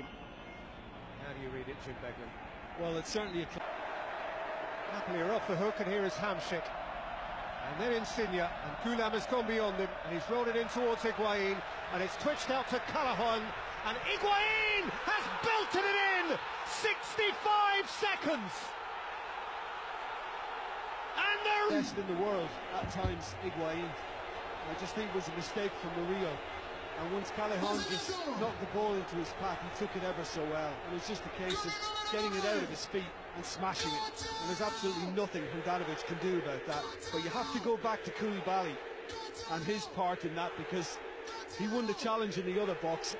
How do you read it, Jim Beglin? Well, it's certainly a. Napoli are off the hook, and here is Hamsik. And then Insigne, and Thuram has gone beyond him, and he's rolled it in towards Higuain, and it's twitched out to Callejon, and Higuain has belted it in! 65 seconds! And they're... Best in the world at times, Higuain. I just think it was a mistake from Murillo. And once Callejon just knocked the ball into his path, he took it ever so well. And it's just a case of getting it out of his feet and smashing it. And there's absolutely nothing Handanovic can do about that. But you have to go back to Koulibaly and his part in that because he won the challenge in the other box.